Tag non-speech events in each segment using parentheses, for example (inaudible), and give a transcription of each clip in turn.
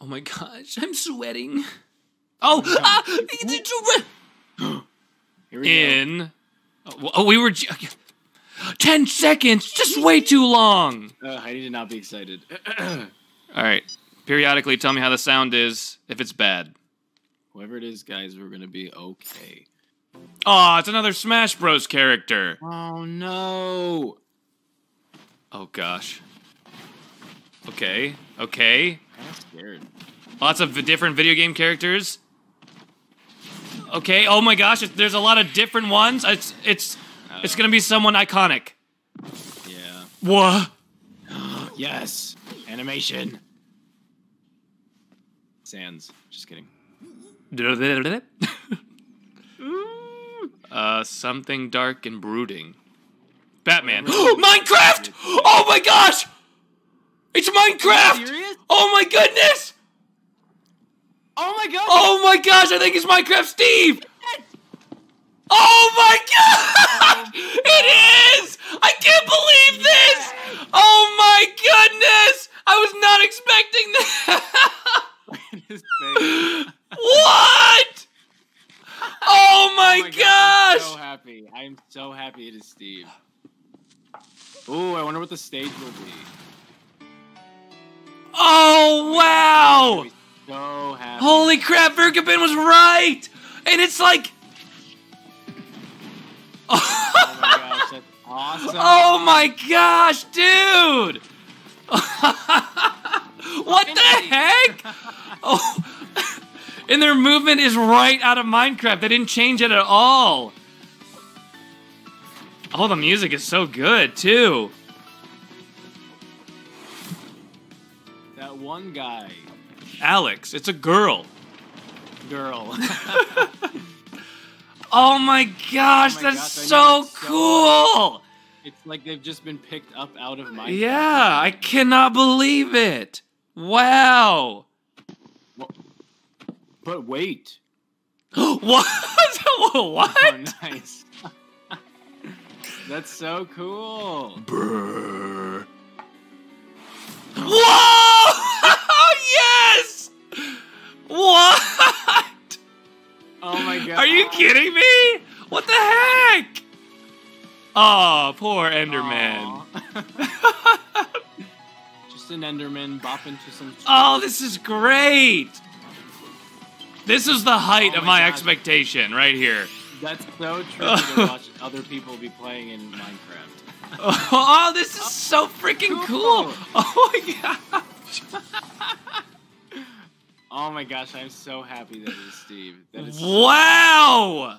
Oh my gosh, I'm sweating. Oh, ah, Here we in. Oh, oh, we were. Ten seconds, just way too long. go. Uh, Heidi did not be excited. (clears throat) All right. Periodically, tell me how the sound is if it's bad. Whoever it is, guys, we're gonna be okay. Oh, it's another Smash Bros. character. Oh no! Oh gosh. Okay. Okay. Scared. Lots of different video game characters. Okay. Oh my gosh, it- there's a lot of different ones. It's it's it's gonna be someone iconic. Yeah. What? (gasps) Yes. Animation. Sans. Just kidding. (laughs) uh, something dark and brooding. Batman. (gasps) Minecraft! Oh my gosh! It's Minecraft! Oh my goodness! Oh my god! Oh my gosh, I think it's Minecraft Steve! Oh my god! (laughs) It is! I can't believe this! Oh my goodness! I was not expecting that! What? Oh, oh my, Oh my gosh! I'm so happy. I'm so happy it is Steve. Ooh, I wonder what the stage will be. Oh wow! I'm gonna be So. Holy crap, Verkabin was right! And it's like. Oh my gosh, that's (laughs) oh awesome. Oh my gosh, dude! (laughs) what the heck? (laughs) Oh, and their movement is right out of Minecraft. They didn't change it at all. Oh, the music is so good too. That one guy, Alex, it's a girl. girl. (laughs) (laughs) Oh my gosh, Oh my that's gosh, so cool. it's like they've just been picked up out of my. Yeah, I cannot believe it. Wow. But wait. (gasps) what? (laughs) what? Oh, nice. That's so cool. Brr. Whoa! Me? What the heck? Oh, poor Enderman. (laughs) Just an Enderman bop into some. Oh, this is great. This is the height Oh of my expectation right here. That's so trippy (laughs) to watch other people be playing in Minecraft. (laughs) Oh, this is so freaking cool. Oh my god. Oh my gosh, I'm so happy that it is Steve. That is Wow.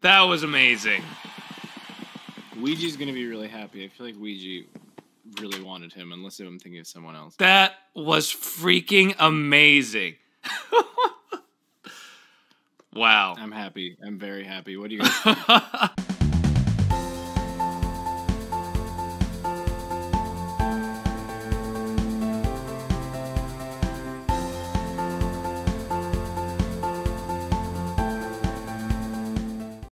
That was amazing. Ouija's gonna be really happy. I feel like Ouija really wanted him, unless I'm thinking of someone else. That was freaking amazing. (laughs) wow. I'm happy. I'm very happy. What do you guys? (laughs)